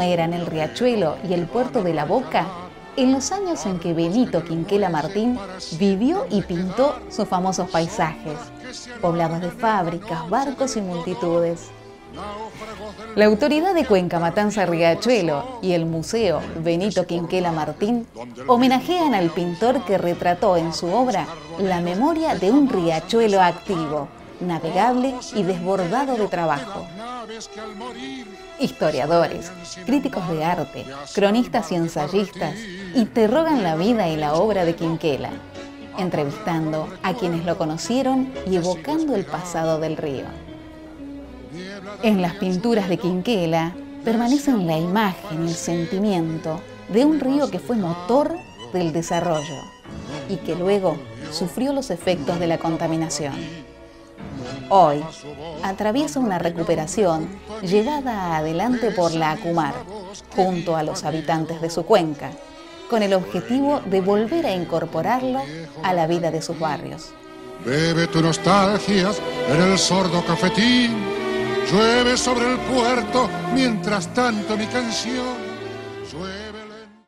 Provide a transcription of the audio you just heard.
eran el riachuelo y el puerto de la Boca en los años en que Benito Quinquela Martín vivió y pintó sus famosos paisajes, poblados de fábricas, barcos y multitudes. La autoridad de Cuenca Matanza Riachuelo y el Museo Benito Quinquela Martín homenajean al pintor que retrató en su obra la memoria de un riachuelo activo, navegable y desbordado de trabajo. Historiadores, críticos de arte, cronistas y ensayistas interrogan la vida y la obra de Quinquela, entrevistando a quienes lo conocieron y evocando el pasado del río. En las pinturas de Quinquela permanecen la imagen y el sentimiento de un río que fue motor del desarrollo y que luego sufrió los efectos de la contaminación. Hoy atraviesa una recuperación llevada adelante por la Acumar, junto a los habitantes de su cuenca, con el objetivo de volver a incorporarlo a la vida de sus barrios. Bebe tu nostalgias en el sordo cafetín, llueve sobre el puerto mientras tanto mi canción llueve